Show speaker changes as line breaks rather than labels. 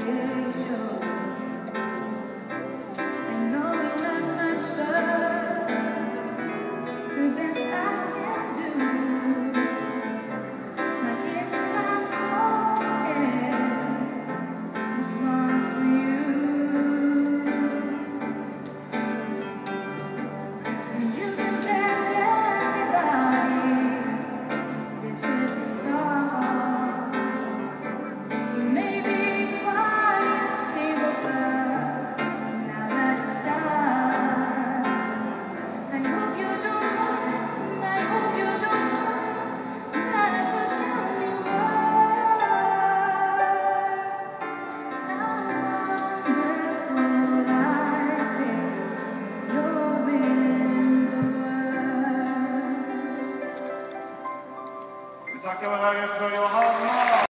Amen.
竹原康則おはようござます。